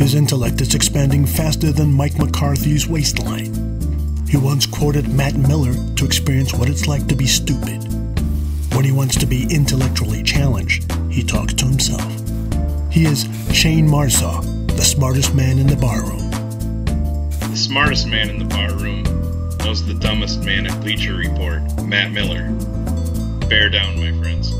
His intellect is expanding faster than Mike McCarthy's waistline. He once quoted Matt Miller to experience what it's like to be stupid. When he wants to be intellectually challenged, he talks to himself. He is Shayne Marsaw, the smartest man in the barroom. The smartest man in the barroom knows the dumbest man at Bleacher Report, Matt Miller. Bear down, my friends.